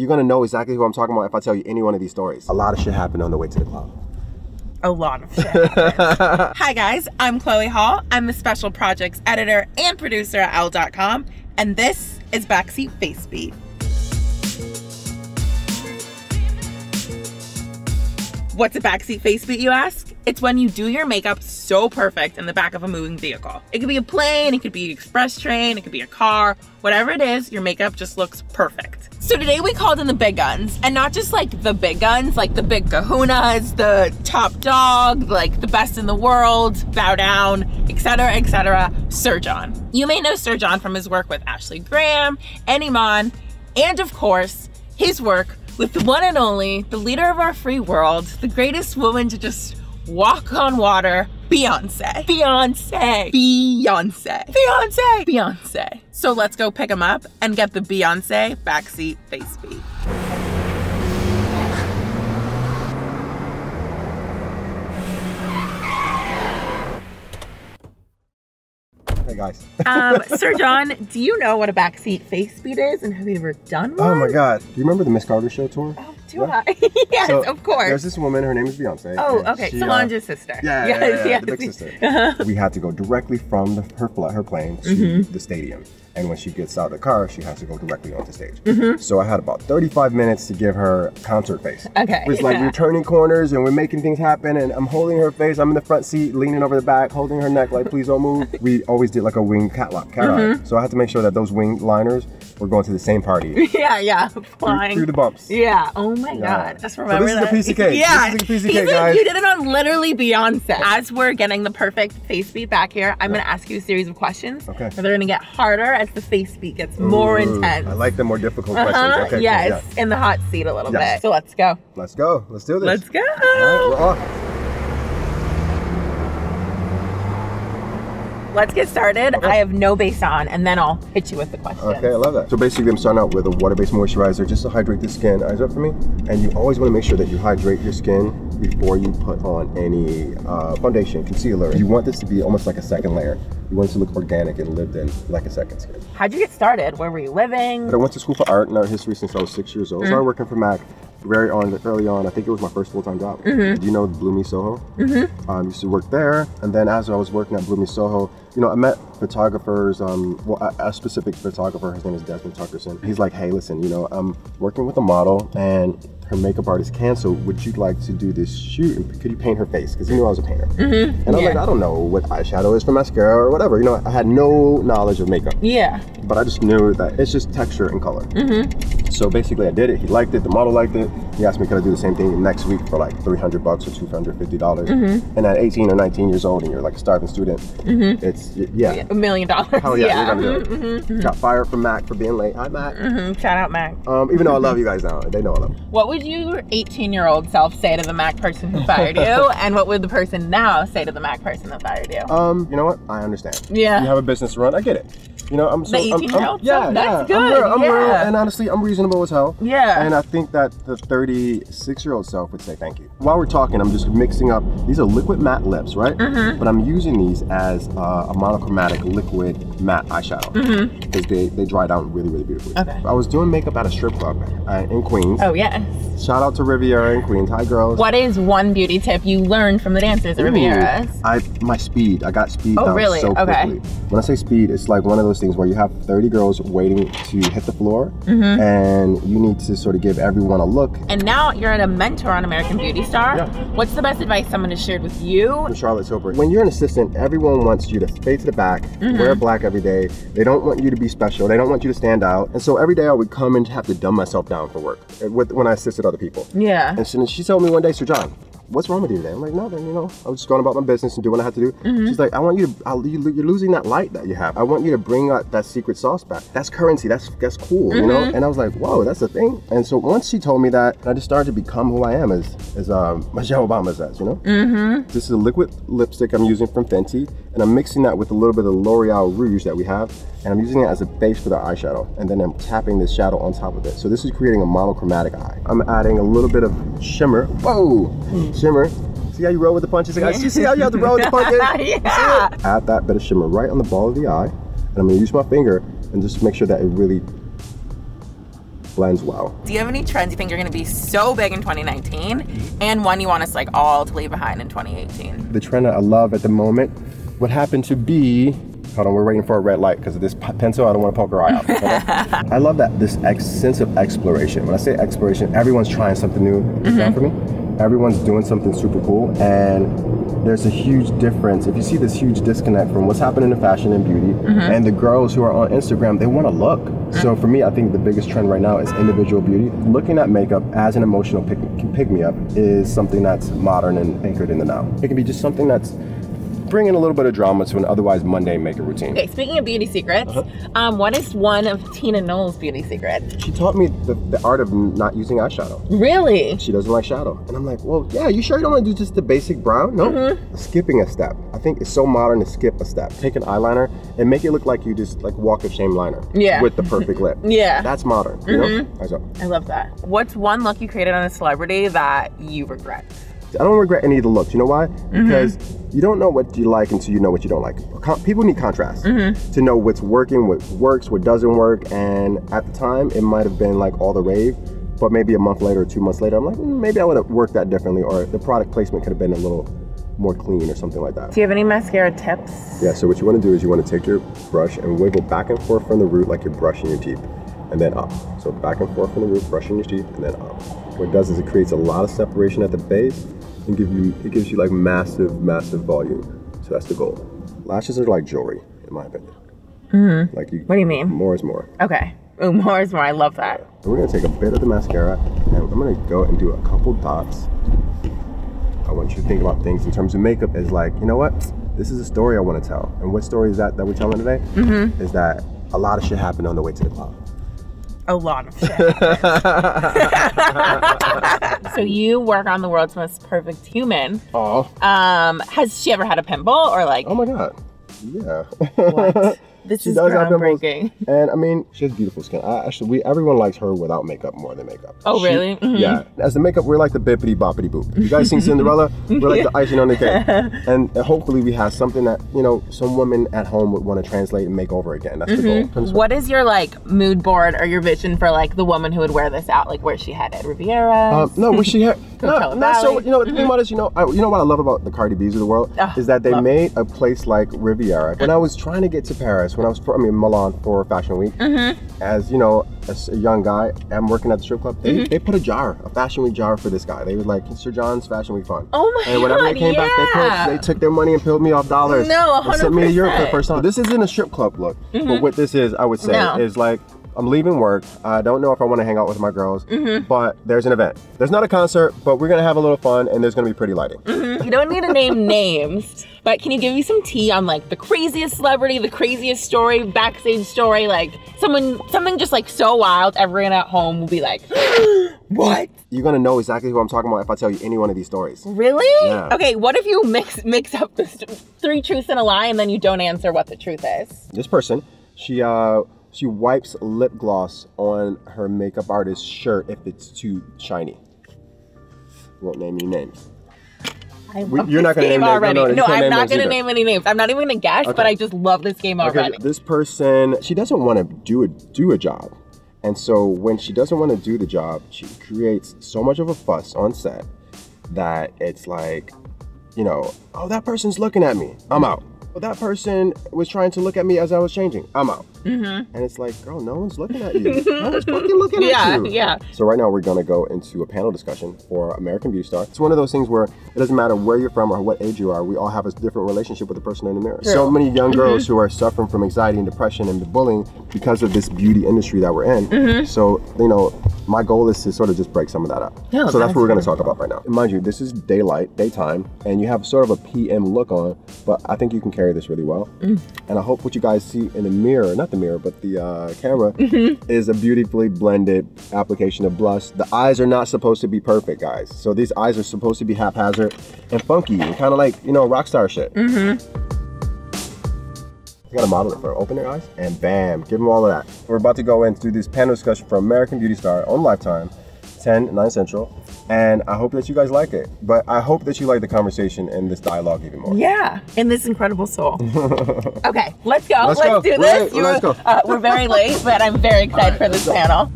you're gonna know exactly who I'm talking about if I tell you any one of these stories. A lot of shit happened on the way to the club. A lot of shit. Hi guys, I'm Chloe Hall. I'm the special projects editor and producer at Elle.com, and this is Backseat Face Beat. What's a backseat face beat, you ask? It's when you do your makeup so perfect in the back of a moving vehicle. It could be a plane, it could be an express train, it could be a car, whatever it is, your makeup just looks perfect. So today we called in the big guns, and not just like the big guns, like the big kahunas, the top dog, like the best in the world, bow down, etc., etc. Sir John. You may know Sir John from his work with Ashley Graham, and Iman, and of course, his work with the one and only, the leader of our free world, the greatest woman to just walk on water, Beyonce. Beyonce. Beyonce. Beyonce. Beyonce. So let's go pick him up and get the Beyonce backseat face beat. Hey guys. Um, Sir John, do you know what a backseat face beat is and have you ever done one? Oh my god. Do you remember the Miss Carter show tour? Oh, do I? yes, So, of course. There's this woman, her name is Beyonce. Oh, okay. she, uh, Solange's sister. Yeah, yes, yeah, yeah, yes. the big sister. Uh-huh. we had to go directly from the, her her plane to Mm-hmm. the stadium. And when she gets out of the car, she has to go directly onto stage. Mm-hmm. So I had about 35 minutes to give her concert face. Okay, It's like yeah. we're turning corners and we're making things happen, and I'm holding her face. I'm in the front seat, leaning over the back, holding her neck, like please don't move. we always did like a wing catwalk, cat Mm-hmm. So I had to make sure that those wing liners were going to the same party yeah, yeah. Flying. through the bumps. Yeah. Oh my Yeah. God. Just So remember this is a that. piece of cake. Yeah. This is a piece of You cake, did- guys. You did it on literally Beyonce. As we're getting the perfect face beat back here, I'm gonna ask you a series of questions. Okay. They're gonna get harder as the face beat gets more intense. I like the more difficult Uh-huh. questions. Okay, cool, yes. yeah. In the hot seat a little Yes. bit. So let's go. Let's go. Let's do this. Let's go. All right, we're off. Let's get started. I have no base on, and then I'll hit you with the question. Okay, I love that. So basically, I'm starting out with a water-based moisturizer just to hydrate the skin. Eyes up for me. And you always want to make sure that you hydrate your skin before you put on any uh, foundation, concealer. You want this to be almost like a second layer. You want it to look organic and lived in, like a second skin. How'd you get started? Where were you living? But I went to school for art and art history since I was six years old. Started working for Mac very on early on. I think it was my first full-time job. Do you know Bloomy Soho? Mm-hmm. Um, used to work there, and then as I was working at Bloomy Soho, you know, I met photographers. Um, well, a, a specific photographer. His name is Desmond Tuckerson. He's like, hey, listen, you know, I'm working with a model, and her makeup artist canceled. Would you like to do this shoot? And could you paint her face? Because he knew I was a painter. Mm-hmm. And I'm Yeah. like, I don't know what eyeshadow is for mascara or whatever. You know, I had no knowledge of makeup Yeah. but I just knew that it's just texture and color. Mm-hmm. So basically, I did it. He liked it. The model liked it. He asked me, could I do the same thing next week for like 300 bucks or 250 dollars? Mm-hmm. And at 18 or 19 years old, and you're like a starving student, it's yeah. A million dollars. Hell yeah, gonna do Mhm. Got fired from Mac for being late. Hi, Mac. mhm. Shout out, Mac. Um, even though I love you guys now, they know I love. What would your 18 year old self say to the Mac person who fired you? and what would the person now say to the Mac person that fired you? Um, you know what? I understand. Yeah. You have a business to run. I get it. You know, I'm so. The I'm- I'm- 18-year-old Yeah, self? yeah. That's I'm good, real, I'm real, yeah. and honestly, I'm reasonable as hell. Yeah. And I think that the 36 year old self would say thank you. While we're talking, I'm just mixing up. These are liquid matte lips, right? Mm-hmm. But I'm using these as uh, a monochromatic liquid matte eyeshadow because they, they dry down really, really beautifully. Mm-hmm. Okay. I was doing makeup at a strip club uh, in Queens. oh, yes. Shout out to Riviera and Queens. Hi, girls. What is one beauty tip you learned from the dancers at Ooh, Riviera's? I my speed. I got speed Oh, down really? so Okay. When I say speed, it's like one of those things where you have 30 girls waiting to hit the floor, Mm-hmm. and you need to sort of give everyone a look. And now you're a mentor on American Beauty Star. Yeah. What's the best advice someone has shared with you? from Charlotte Tilbury. When you're an assistant, everyone wants you to fade to the back, Mm-hmm. wear black every day. They don't want you to be special. They don't want you to stand out. And so every day I would come and have to dumb myself down for work with, when I assisted other people. Yeah. And she, she told me one day, Sir John, what's wrong with you today? I'm like, nothing, you know. I was just going about my business and doing what I had to do. Mm-hmm. She's like, I want you to, I'll, you, you're losing that light that you have. I want you to bring out that secret sauce back. That's currency. That's that's cool, you Mm-hmm. know. And I was like, whoa, that's the thing. And so once she told me that, I just started to become who I am, as as um, Michelle Obama says, you know. Mm-hmm. This is a liquid lipstick I'm using from Fenty, and I'm mixing that with a little bit of L'Oreal Rouge that we have, and I'm using it as a base for the eyeshadow, and then I'm tapping this shadow on top of it. So this is creating a monochromatic eye. I'm adding a little bit of shimmer. Whoa, shimmer. See how you roll with the punches, guys? You see how you have to roll with the punches? Yeah. Add that bit of shimmer right on the ball of the eye, and I'm gonna use my finger and just make sure that it really blends well. Do you have any trends you think are going to be so big in 2019 and one you want us like all to leave behind in 2018? The trend that I love at the moment would happen to be Hold on, we're waiting for a red light because of this pencil. I don't want to poke her eye out. I love that this ex- sense of exploration. When I say exploration, everyone's trying something new. Mm-hmm. for me? Everyone's doing something super cool, and there's a huge difference. If you see this huge disconnect from what's happening in fashion and beauty, mm-hmm. and the girls who are on Instagram, they want to look. Mm-hmm. So for me, I think the biggest trend right now is individual beauty. Looking at makeup as an emotional pick, pick me up is something that's modern and anchored in the now. It can be just something that's bringing a little bit of drama to an otherwise mundane makeup routine. Okay, speaking of beauty secrets, uh-huh. um, what is one of Tina Knowles' beauty secrets? She taught me the, the art of not using eyeshadow. Really? She doesn't like shadow. And I'm like, well, yeah, you sure you don't want to do just the basic brown? No. Mm-hmm. Skipping a step. I think it's so modern to skip a step. Take an eyeliner and make it look like you just like walk of shame liner. Yeah. With the perfect lip. yeah. That's modern. You mm-hmm. know? I love that. What's one look you created on a celebrity that you regret? I don't regret any of the looks. You know why? Mm-hmm. Because you don't know what you like until you know what you don't like. people need contrast mm-hmm. to know what's working, what works, what doesn't work. And at the time, it might have been like all the rave, but maybe a month later or two months later, I'm like, mm, maybe I would have worked that differently, or the product placement could have been a little more clean or something like that. Do you have any mascara tips? Yeah, so what you want to do is you want to take your brush and wiggle back and forth from the root like you're brushing your teeth, and then up. So back and forth from the root, brushing your teeth, and then up. What it does is it creates a lot of separation at the base, and give you it gives you like massive, massive volume. So that's the goal. Lashes are like jewelry, in my opinion. Mm-hmm. Like you. What do you mean? More is more. Okay. Oh, more is more. I love that. we're gonna take a bit of the mascara, and I'm gonna go and do a couple dots. I want you to think about things in terms of makeup as like, you know what? This is a story I want to tell. And what story is that that we're telling today? Mm-hmm. Is that a lot of shit happened on the way to the club a lot of shit. so you work on the world's most perfect human. Oh. Um, has she ever had a pimple or like? Oh my god. Yeah. This she is does groundbreaking. And I mean, she has beautiful skin. I, actually, we everyone likes her without makeup more than makeup. Oh, she, really? Mm-hmm. Yeah. As the makeup, we're like the bippity boppity boop. You guys seen Cinderella? We're like the icing on the cake. And hopefully, we have something that you know some women at home would want to translate and make over again. That's mm-hmm. the goal. What is your like mood board or your vision for like the woman who would wear this out? Like where's she headed? Riviera? Um, no, where she headed? not, not so. You know, the thing about this, you know, I, you know what I love about the Cardi B's of the world oh, is that they made a place like Riviera. When I was trying to get to Paris, when I was, I mean, Milan for Fashion Week, mm-hmm. as you know, as a young guy, I'm working at the strip club. They, mm-hmm. they put a jar, a Fashion Week jar for this guy. They was like Sir John's Fashion Week fun. Oh my And whenever God, they came yeah. back, they, put, they took their money and peeled me off dollars. No, 100%. They sent me to Europe for the first time. This isn't a strip club look, mm-hmm. but what this is, I would say, no. is like I'm leaving work. I don't know if I want to hang out with my girls, mm-hmm. but there's an event. There's not a concert, but we're gonna have a little fun, and there's gonna be pretty lighting. Mm-hmm. You don't need to name names, but can you give me some tea on like the craziest celebrity, the craziest story, backstage story, like someone, something just like so wild, everyone at home will be like, "What?" You're gonna know exactly who I'm talking about if I tell you any one of these stories. Really? Yeah. Okay. What if you mix mix up the st- three truths and a lie, and then you don't answer what the truth is? This person, she uh she wipes lip gloss on her makeup artist's shirt if it's too shiny. Won't name any names. I we, you're not going to name already. No, no, no I'm not going to name any names. I'm not even going to guess, okay. but I just love this game already. Okay, this person, she doesn't want to do a do a job, and so when she doesn't want to do the job, she creates so much of a fuss on set that it's like, you know, oh that person's looking at me. I'm out. Well, that person was trying to look at me as I was changing. I'm out. Mm-hmm. And it's like, girl, no one's looking at you. no one's fucking looking yeah, at you. Yeah, yeah. So right now we're gonna go into a panel discussion for American Beauty Star. It's one of those things where it doesn't matter where you're from or what age you are. We all have a different relationship with the person in the mirror. True. So many young girls mm-hmm. who are suffering from anxiety and depression and the bullying because of this beauty industry that we're in. Mm-hmm. So you know, my goal is to sort of just break some of that up. so that's, that's what we're gonna talk about right now. mind you, this is daylight, daytime, and you have sort of a PM look on, but I think you can carry this really well. Mm. And I hope what you guys see in the mirror, not the mirror, but the uh, camera mm-hmm. is a beautifully blended application of blush. The eyes are not supposed to be perfect, guys. So these eyes are supposed to be haphazard and funky and kind of like, you know, rock star shit. Mm-hmm. You gotta model it for open their eyes and bam, give them all of that. We're about to go in into this panel discussion for American Beauty Star on Lifetime, 10, 9 Central and I hope that you guys like it. But I hope that you like the conversation and this dialogue even more. Yeah, in this incredible soul. okay, let's go. Let's, let's go. do this. Right, let's go. Uh, we're very late, but I'm very very, for this panel.